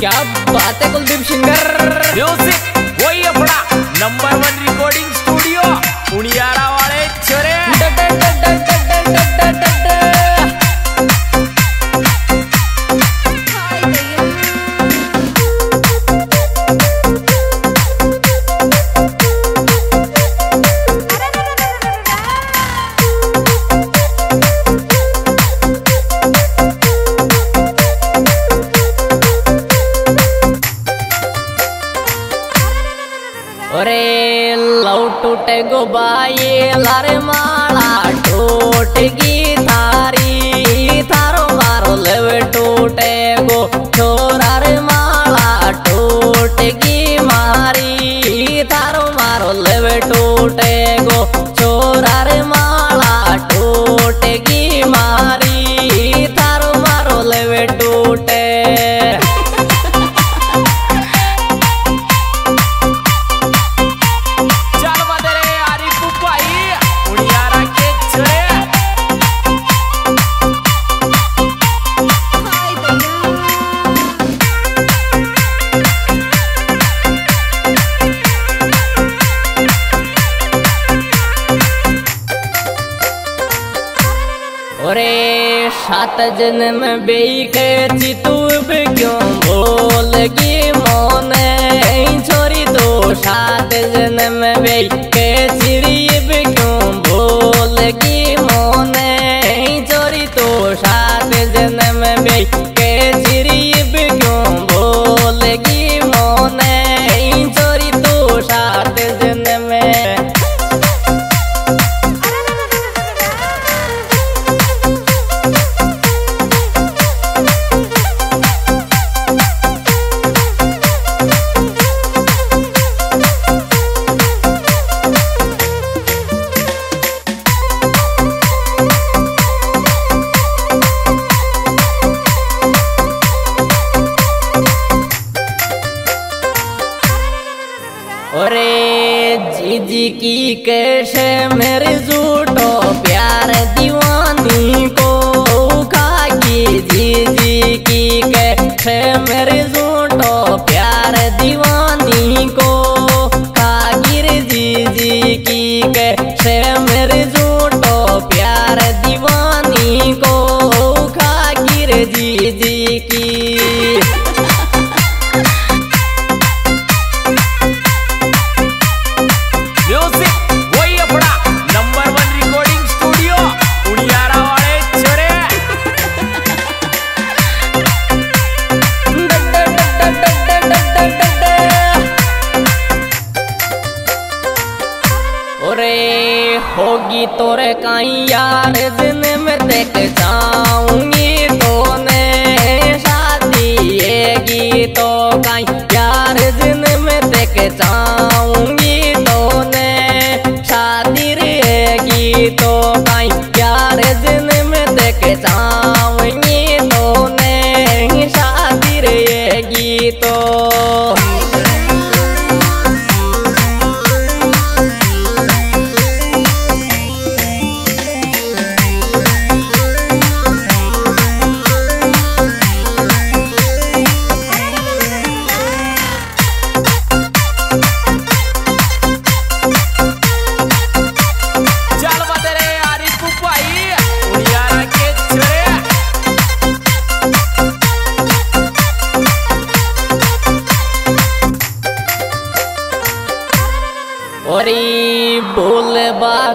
क्या बात है कुलदीप सिंगर म्यूज़िक वही अपना number one recording studio Puniyara वाले छोरे Porque ওরে সাত জন্ম বেইখেছি তুব কিউ ভোল কি মনে? ছড়ি তো সাত জন্ম বেইখেছি রিব কিউ ভোল কি মনে? ছড়ি তো সাত জন্ম বেইখে की कैसे मेरे जू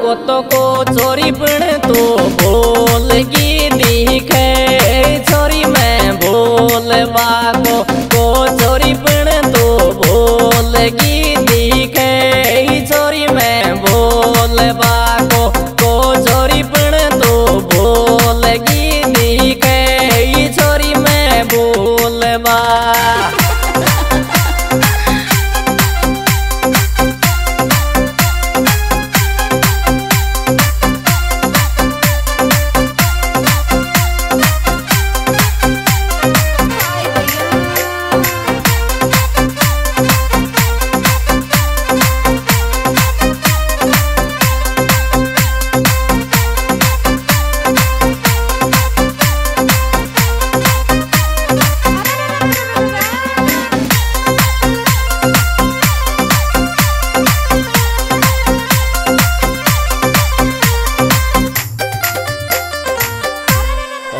कोतो को चोरी पण तो बोल की दिखे। छोरी मैं बोलवा को को छोरी पण तो बोल की दिखे। छोरी मैं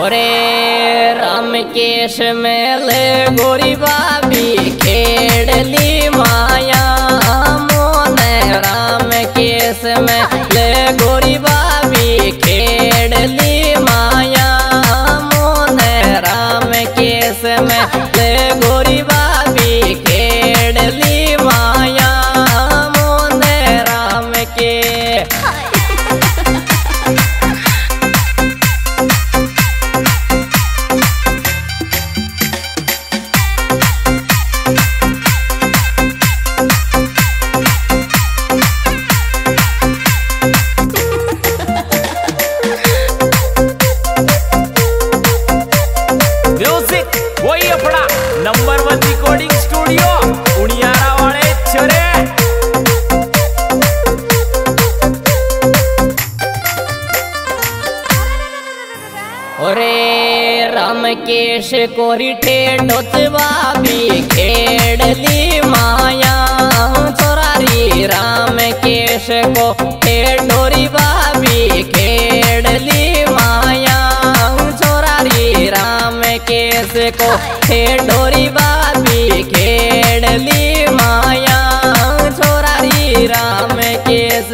ओरे राम केश मेले गोरी बाबी खेड़ली माँ केश कोरी ठेठोतवा भी खेड़ली माया। छोरारी राम केश को ठेठोरी बाबी खेड़ली माया। छोरारी राम केश को ठेठोरी बाबी खेड़ली माया। छोरारी राम केश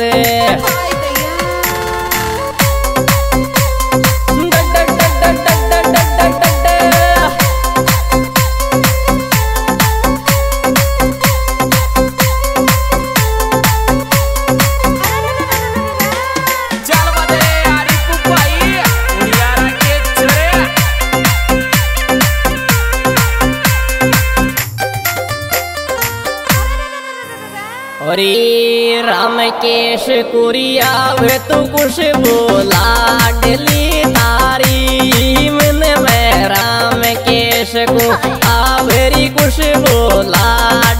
हरी राम केश कुरिया वे तू कुछ बोला, डली तारी। मन में राम केश को आवेरी कुछ बोला,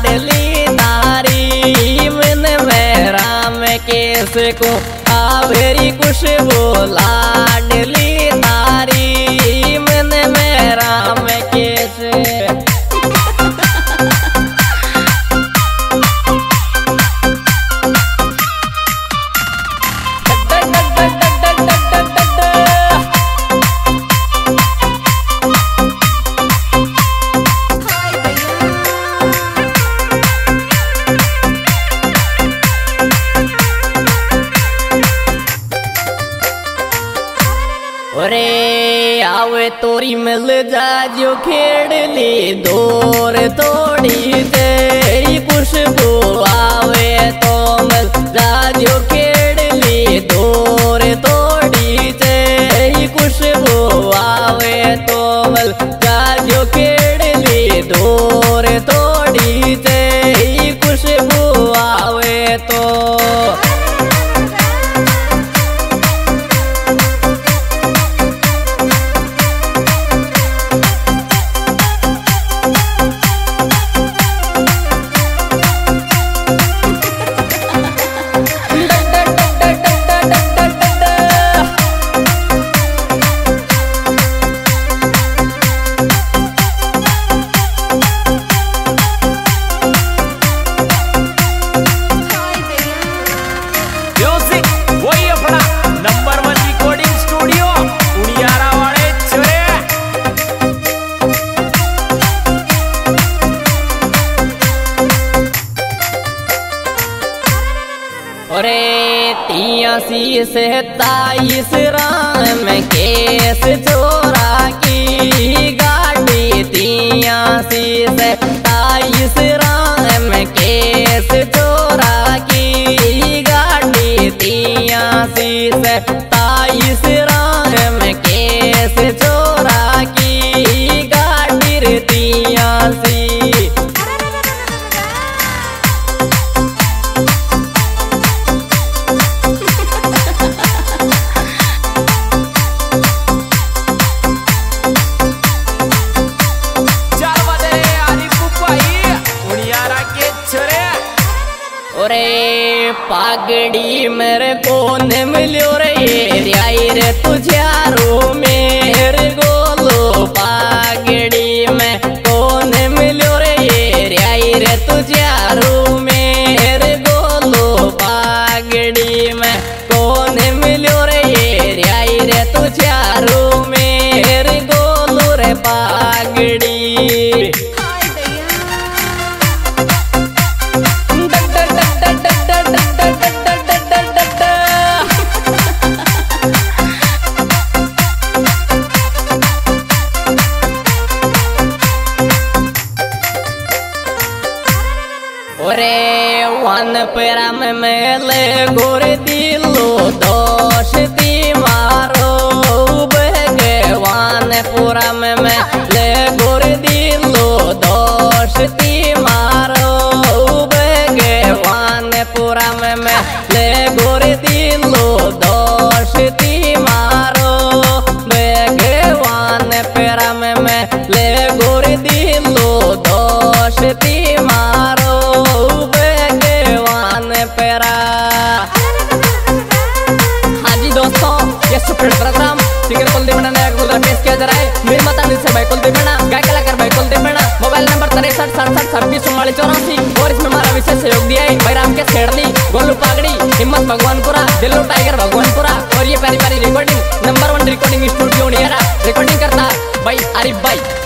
डली तारी। मन में राम केश को आवेरी कुछ बोला, डली तोरी मिल जा जो खेड़ली दूर तोड़ी तेरी तियासी से में केस चोरा की गाड़ी तियासी से ताईस राम केस चोरा की गाड़ी तियासी से ताईस राम यारो बैकुल कुलदीप मेणा गाय कलाकार भाई कुलदीप मेणा मोबाइल नंबर तिरसठ सड़सठ छब्बीस चौवालीस चौरासी, और इसमें हमारा विशेष सहयोग दिया है, भाई राम के खेड़ली गोलू पागड़ी, हिम्मत भगवानपुरा, दिल्लू टाइगर भगवानपुरा, और ये प्यारी प्यारी recording number one recording studio नियरा रिकॉर्डिंग करता, भाई आरिफ भाई।